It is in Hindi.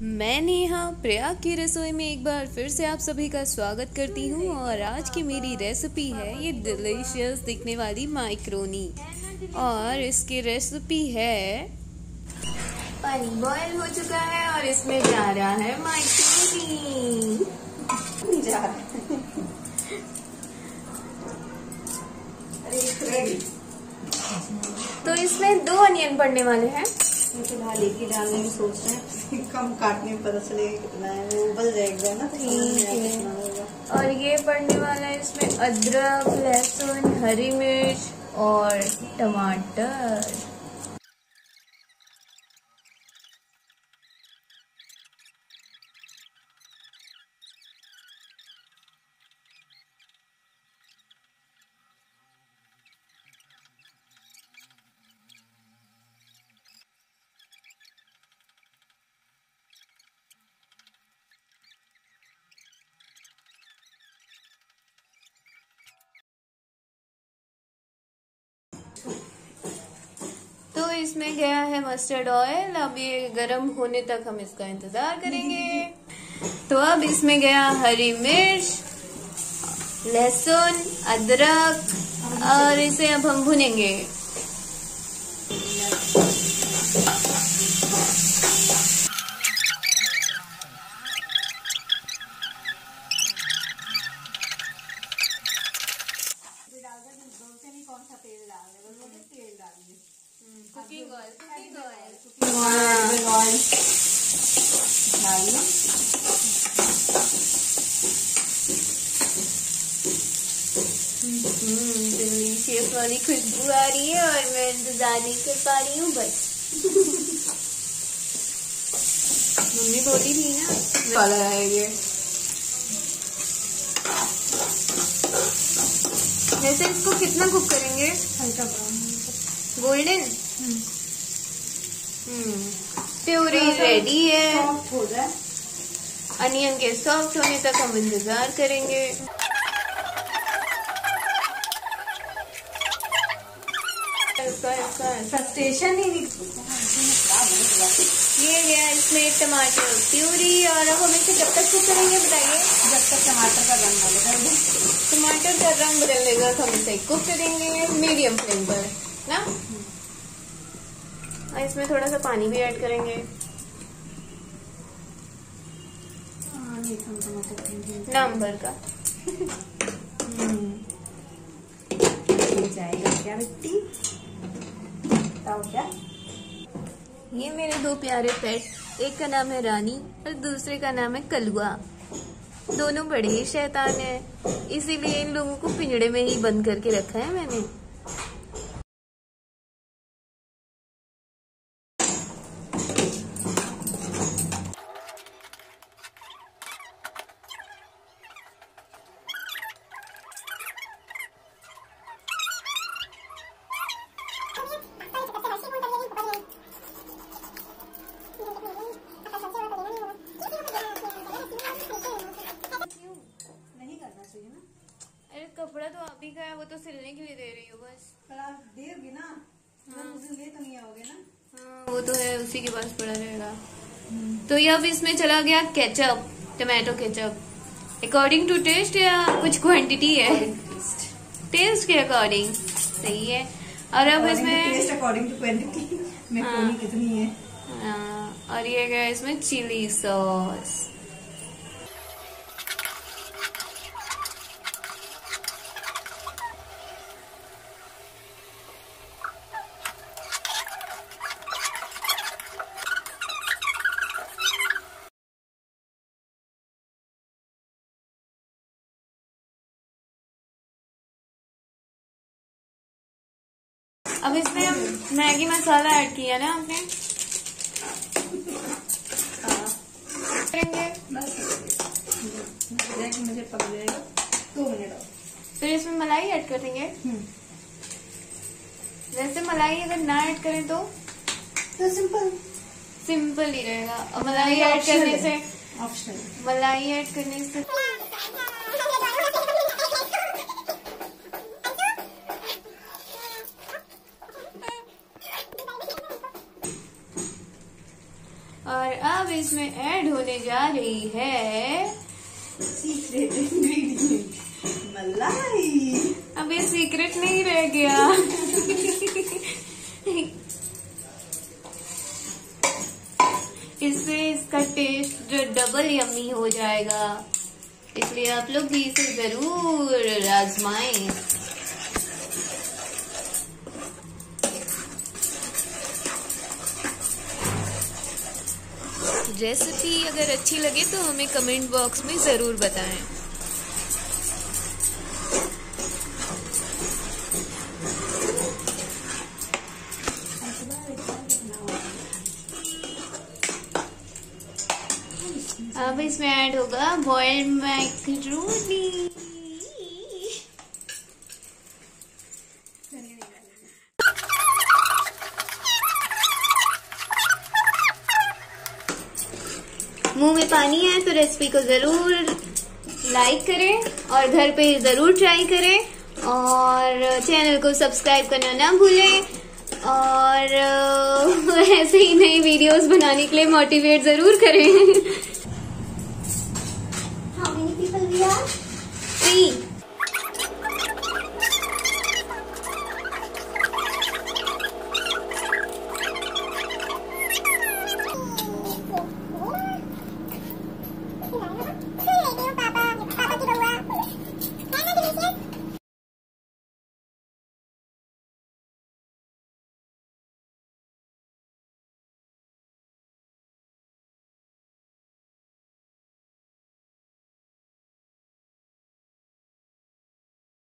मैं नेहा प्रयाग की रसोई में एक बार फिर से आप सभी का स्वागत करती हूँ और आज की मेरी रेसिपी है ये डिलीशियस दिखने वाली माइक्रोनी और इसकी रेसिपी है पानी बॉयल हो चुका है और इसमें जा रहा है माइक्रोनी तो इसमें दो अनियन पड़ने वाले हैं। फ़िलहाल एक ही डालने की सोच रहे हैं। कम काटने में पता चलेगा कितना है वो उबल जाएगा ना तो समझ में आएगा कितना होगा। और ये पड़ने वाला है इसमें अदरक लहसुन हरी मिर्च और टमाटर तो इसमें गया है मस्टर्ड ऑयल अब ये गर्म होने तक हम इसका इंतज़ार करेंगे। तो अब इसमें गया हरी मिर्च, लहसुन, अदरक, और इसे अब हम भुनेंगे कौन सा तेल डाल रहे तेल डालिए cooking oil cooking oil oil डालिए डिलीशियस वाली खुशबू आ रही है और मैं इंतज़ार नहीं कर पा रही हूँ बस। मम्मी बोली थी ना वाला है ये। वैसे इसको कितना कुक करेंगे? हल्का ब्राउन। गोल्डन? प्यूरी रेडी है। हो अनियन के सॉफ्ट होने तक हम इंतज़ार करेंगे। ही ये गया इसमें टमाटर प्यूरी और अब हम इसे जब तक कुक करेंगे बताइए। जब तक टमाटर का रंग ना बदल दे। टमाटर का रंग बदलेगा तो हम इसे कुक करेंगे मीडियम फ्लेम पर ना? और इसमें थोड़ा सा पानी भी ऐड करेंगे। हाँ, कम टमाटर देंगे। नंबर का। हम्म। ये जाएगा क्या मिट्टी? बताओ क्या? ये मेरे दो प्यारे पेट एक का नाम है रानी और दूसरे का नाम है कलुआ। दोनों बड़े ही शैतान हैं इसीलिए इन लोगों को पिंजड़े में ही बंद करके रखा है मैंने नहीं करना चाहिए ना अरे कपड़ा तो आप ही का है वो तो सिलने के लिए दे रही हो बस पर आप देोगे ना मतलब उस दिन ले तो नहीं आओगे ना हाँ वो तो है उसी के पास पड़ा रहेगा। तो ये अब इसमें चला गया ketchup tomato ketchup according to taste या कुछ क्वांटिटी है? टेस्ट के अकॉर्डिंग सही है। और अब इसमें taste according to quantity macaroni कितनी है। हाँ, और ये गया इसमें चिली सॉस अब इसमें हम मैगी मसाला ऐड किया ना आपने? करेंगे मुझे पक जाएगा दो मिनट फिर इसमें मलाई ऐड कर देंगे हम्म। वैसे मलाई अगर ना ऐड करें तो? तो सिंपल। सिंपल ही रहेगा। और मलाई ऐड करने से ऑप्शन मलाई ऐड करने से और अब इसमें ऐड होने जा रही है सीक्रेट इंग्रेडिएंट मलाई। अब ये सीक्रेट नहीं रह गया। इससे इसका टेस्ट जो डबल यम्मी हो जाएगा। इसलिए आप लोग भी इसे ज़रूर आजमाएँ। रेसिपी अगर अच्छी लगे तो हमें कमेंट बॉक्स में ज़रूर बताएँ। अब इसमें ऐड होगा बॉइल्ड मैक्रोनी। मुँह में पानी है तो रेसिपी को ज़रूर लाइक करें और घर पे ज़रूर ट्राई करें और चैनल को सब्सक्राइब करना ना भूलें और ऐसे ही नई वीडियोस बनाने के लिए मोटिवेट ज़रूर करें How many people we are? Three